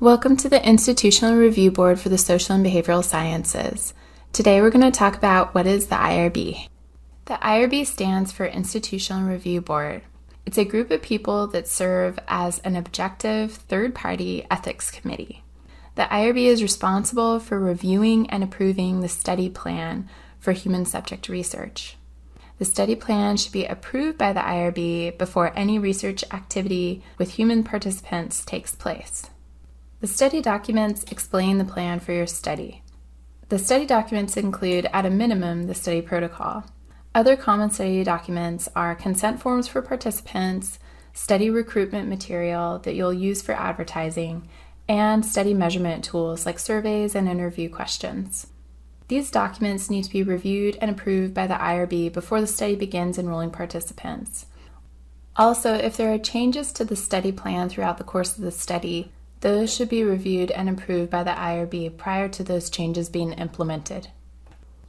Welcome to the Institutional Review Board for the Social and Behavioral Sciences. Today we're going to talk about what is the IRB. The IRB stands for Institutional Review Board. It's a group of people that serve as an objective third party ethics committee. The IRB is responsible for reviewing and approving the study plan for human subject research. The study plan should be approved by the IRB before any research activity with human participants takes place. The study documents explain the plan for your study. The study documents include, at a minimum, the study protocol. Other common study documents are consent forms for participants, study recruitment material that you'll use for advertising, and study measurement tools like surveys and interview questions. These documents need to be reviewed and approved by the IRB before the study begins enrolling participants. Also, if there are changes to the study plan throughout the course of the study, those should be reviewed and approved by the IRB prior to those changes being implemented.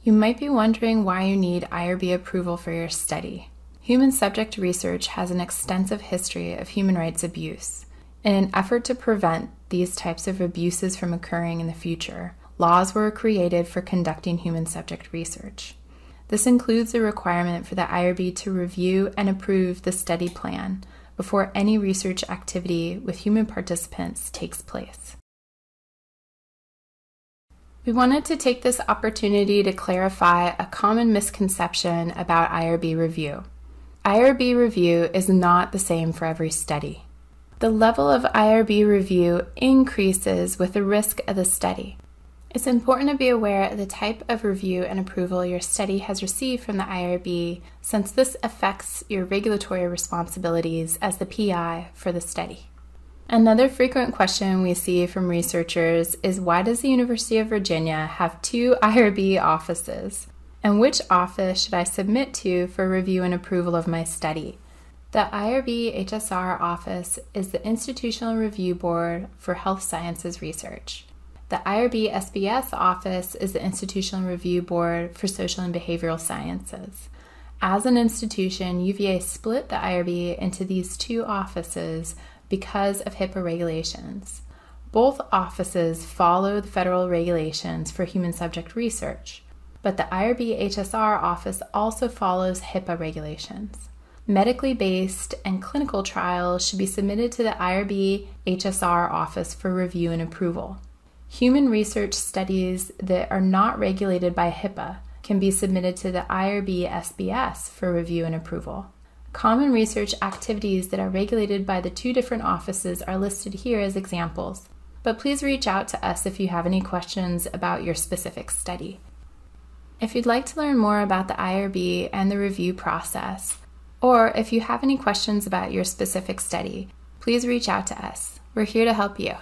You might be wondering why you need IRB approval for your study. Human subject research has an extensive history of human rights abuse. In an effort to prevent these types of abuses from occurring in the future, laws were created for conducting human subject research. This includes a requirement for the IRB to review and approve the study plan before any research activity with human participants takes place. We wanted to take this opportunity to clarify a common misconception about IRB review. IRB review is not the same for every study. The level of IRB review increases with the risk of the study. It's important to be aware of the type of review and approval your study has received from the IRB, since this affects your regulatory responsibilities as the PI for the study. Another frequent question we see from researchers is why does the University of Virginia have two IRB offices? And which office should I submit to for review and approval of my study? The IRB HSR office is the Institutional Review Board for Health Sciences Research. The IRB SBS office is the Institutional Review Board for Social and Behavioral Sciences. As an institution, UVA split the IRB into these two offices because of HIPAA regulations. Both offices follow the federal regulations for human subject research, but the IRB HSR office also follows HIPAA regulations. Medically based and clinical trials should be submitted to the IRB HSR office for review and approval. Human research studies that are not regulated by HIPAA can be submitted to the IRB SBS for review and approval. Common research activities that are regulated by the two different offices are listed here as examples, but please reach out to us if you have any questions about your specific study. If you'd like to learn more about the IRB and the review process, or if you have any questions about your specific study, please reach out to us. We're here to help you.